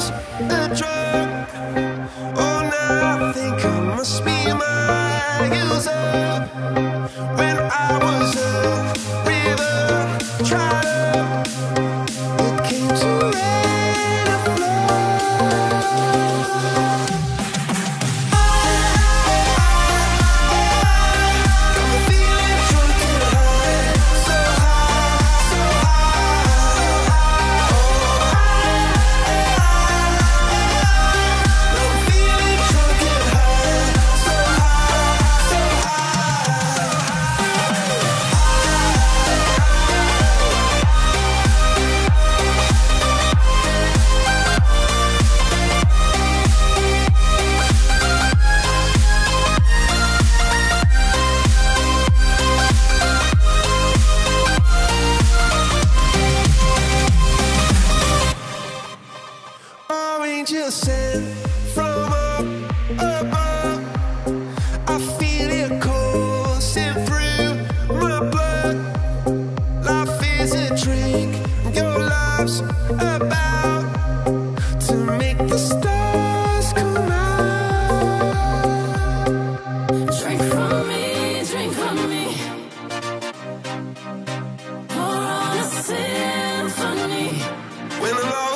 was drug. Oh, now I think I must be my user. Just sent from up above. I feel it coursing through my blood. Life is a drink, your love's about to make the stars come out. Drink from me, drink from me. Pour on a symphony. When the